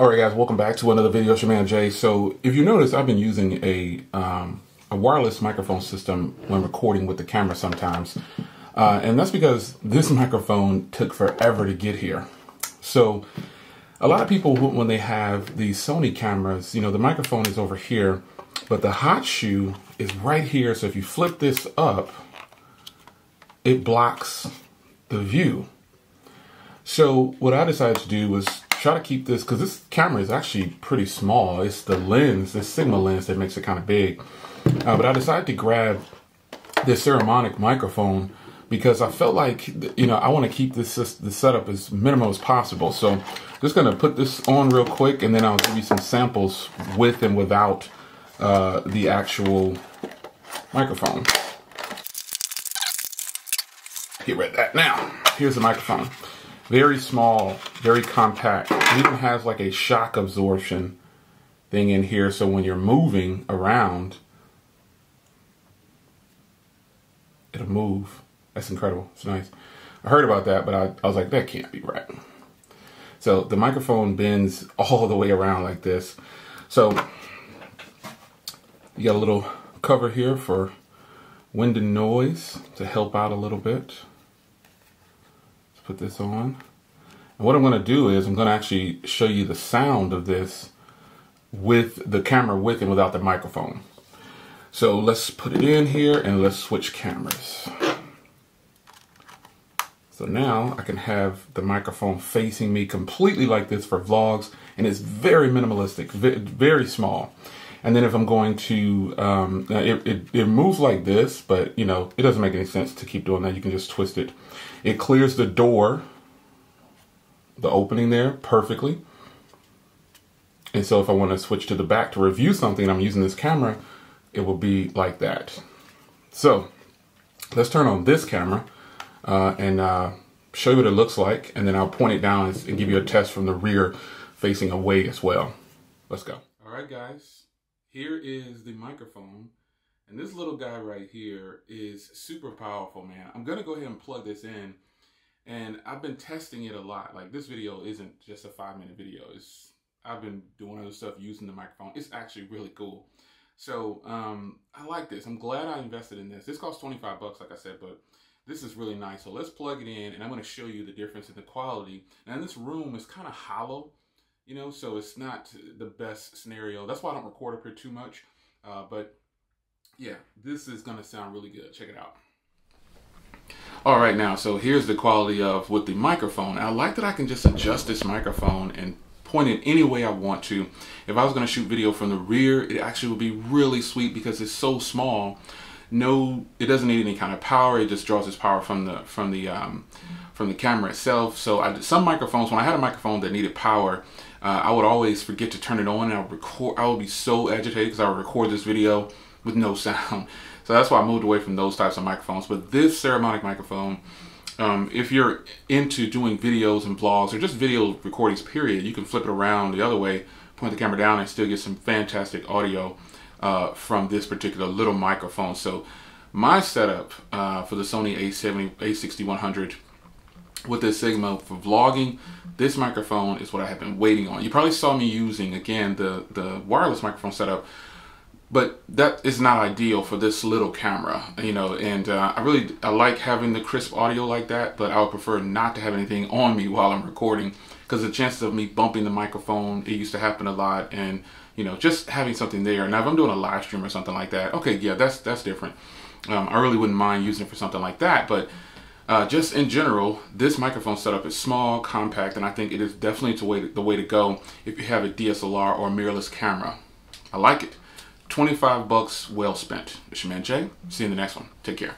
All right, guys, welcome back to another video. It's your man Jay. So, if you notice, I've been using a um, a wireless microphone system when recording with the camera sometimes, uh, and that's because this microphone took forever to get here. So, a lot of people when they have these Sony cameras, you know, the microphone is over here, but the hot shoe is right here. So if you flip this up, it blocks the view. So what I decided to do was try to keep this, because this camera is actually pretty small. It's the lens, the Sigma lens that makes it kind of big. Uh, but I decided to grab this Saramonic microphone because I felt like, you know, I want to keep this, the setup as minimal as possible. So I'm just going to put this on real quick and then I'll give you some samples with and without uh, the actual microphone. Get rid of that. Now, here's the microphone. Very small, very compact. It even has like a shock absorption thing in here. So when you're moving around, it'll move. That's incredible. It's nice. I heard about that, but I, I was like, that can't be right. So the microphone bends all the way around like this. So you got a little cover here for wind and noise to help out a little bit put this on. And what I'm going to do is I'm going to actually show you the sound of this with the camera with and without the microphone. So let's put it in here and let's switch cameras. So now I can have the microphone facing me completely like this for vlogs and it's very minimalistic, very small. And then if I'm going to, um, it, it, it, moves like this, but you know, it doesn't make any sense to keep doing that. You can just twist it. It clears the door, the opening there perfectly. And so if I want to switch to the back to review something, I'm using this camera, it will be like that. So let's turn on this camera uh, and uh, show you what it looks like. And then I'll point it down and give you a test from the rear facing away as well. Let's go. All right, guys here is the microphone. And this little guy right here is super powerful, man. I'm gonna go ahead and plug this in. And I've been testing it a lot. Like this video isn't just a five minute video. It's I've been doing other stuff using the microphone. It's actually really cool. So um, I like this. I'm glad I invested in this. This costs 25 bucks, like I said, but this is really nice. So let's plug it in and I'm gonna show you the difference in the quality. Now this room is kind of hollow you know, so it's not the best scenario. That's why I don't record up here too much. Uh, but yeah, this is gonna sound really good. Check it out. All right, now, so here's the quality of with the microphone. I like that I can just adjust this microphone and point it any way I want to. If I was gonna shoot video from the rear, it actually would be really sweet because it's so small. No, it doesn't need any kind of power. It just draws its power from the from the um, from the camera itself. So I, some microphones, when I had a microphone that needed power, uh, I would always forget to turn it on and I would record, I would be so agitated because I would record this video with no sound. So that's why I moved away from those types of microphones. But this Saramonic microphone, um, if you're into doing videos and vlogs or just video recordings period, you can flip it around the other way, point the camera down and still get some fantastic audio uh, from this particular little microphone. So my setup uh, for the Sony A70, A6100 with this Sigma for vlogging, this microphone is what I have been waiting on. You probably saw me using, again, the, the wireless microphone setup, but that is not ideal for this little camera, you know, and uh, I really, I like having the crisp audio like that, but I would prefer not to have anything on me while I'm recording because the chances of me bumping the microphone, it used to happen a lot, and, you know, just having something there. Now, if I'm doing a live stream or something like that, okay, yeah, that's, that's different. Um, I really wouldn't mind using it for something like that, but uh, just in general, this microphone setup is small, compact, and I think it is definitely the way to, the way to go if you have a DSLR or mirrorless camera. I like it. 25 bucks well spent. It's your man Jay. See you in the next one. Take care.